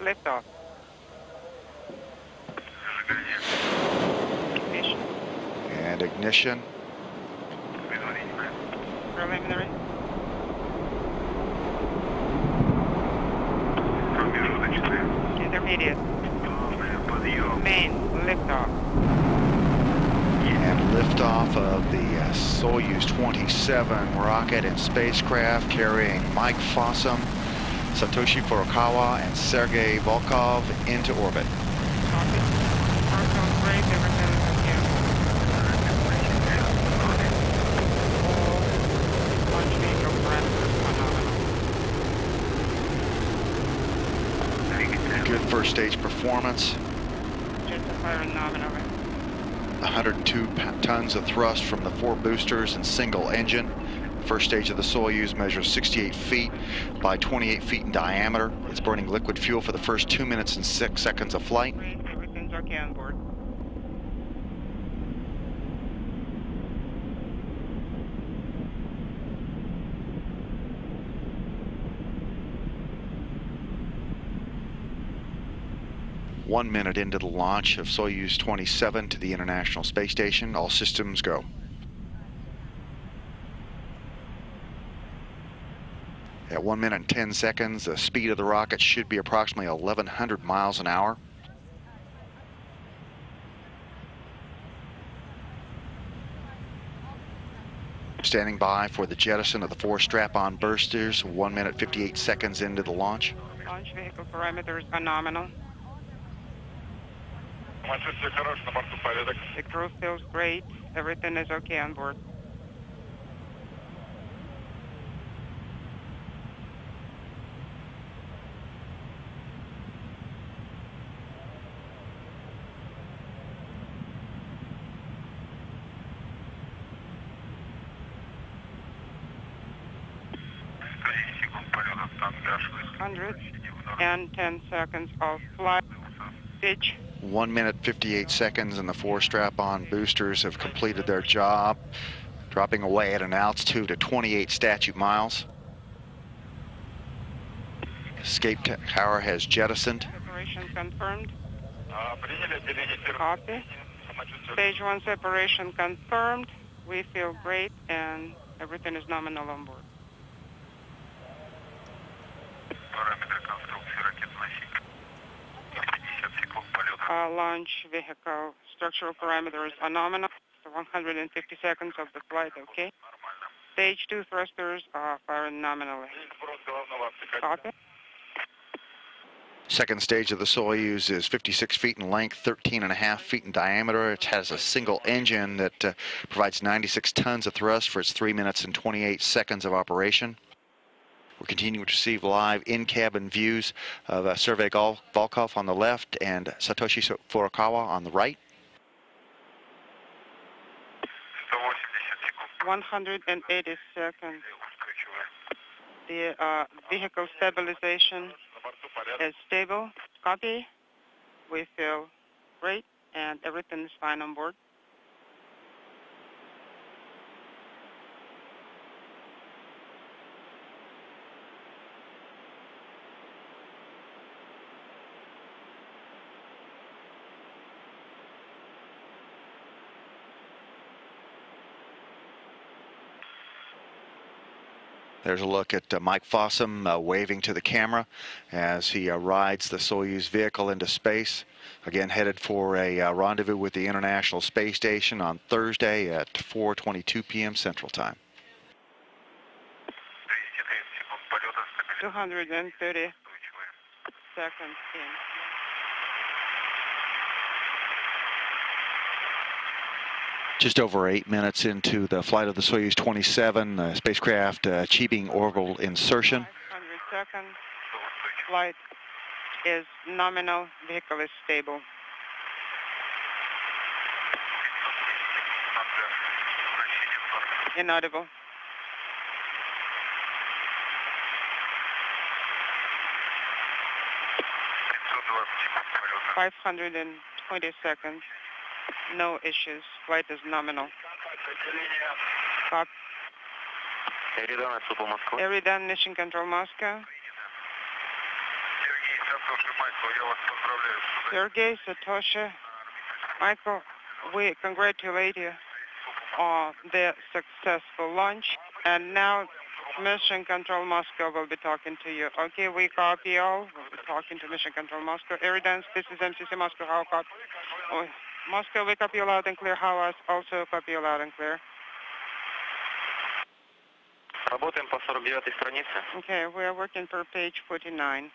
Liftoff. Ignition. And ignition. Preliminary. Intermediate. Main. Liftoff. And liftoff of the uh, Soyuz 27 rocket and spacecraft carrying Mike Fossum, Satoshi Furukawa, and Sergei Volkov into orbit. Good first stage performance. Jets are firing nominally. 102 tons of thrust from the four boosters and single engine. First stage of the Soyuz measures 68 feet by 28 feet in diameter. It's burning liquid fuel for the first two minutes and six seconds of flight. Everything's okay on board. One minute into the launch of Soyuz 27 to the International Space Station, all systems go. At one minute and 10 seconds, the speed of the rocket should be approximately 1,100 miles an hour. Standing by for the jettison of the four strap-on boosters, one minute 58 seconds into the launch. Launch vehicle parameters are nominal. The crew feels great. Everything is okay on board. Hundred and ten seconds of flight. Pitch. One minute 58 seconds, and the four strap-on boosters have completed their job, dropping away at an altitude of 28 statute miles. Escape tower has jettisoned. Separation confirmed. Copy. Stage one separation confirmed. We feel great and everything is nominal on board. Uh, launch vehicle structural parameters are nominal. So 150 seconds of the flight, okay? Stage two thrusters are firing nominally. Copy. Second stage of the Soyuz is 56 feet in length, 13 and a half feet in diameter. It has a single engine that uh, provides 96 tons of thrust for its 3 minutes and 28 seconds of operation. We're continuing to receive live in-cabin views of uh, Sergei Volkov on the left and Satoshi Furukawa on the right. 180 seconds. The uh, vehicle stabilization is stable. Copy. We feel great and everything is fine on board. There's a look at uh, Mike Fossum uh, waving to the camera as he uh, rides the Soyuz vehicle into space. Again, headed for a uh, rendezvous with the International Space Station on Thursday at 4:22 p.m. Central Time. 230 seconds in. Just over eight minutes into the flight of the Soyuz 27, the spacecraft uh, achieving orbital insertion. 500 seconds. Flight is nominal. Vehicle is stable. Inaudible. Five hundred and twenty seconds. No issues. Flight is nominal. Cop. Eridan, Mission Control Moscow. Sergey, Satoshi, Michael, we congratulate you on the successful launch. And now Mission Control Moscow will be talking to you. Okay, we copy all. We'll be talking to Mission Control Moscow. Eridance, this is MCC Moscow. How copy? Oh, Moscow, we copy you loud and clear. How us also copy you loud and clear. Работаем по 49 странице. Okay, we are working for page 49.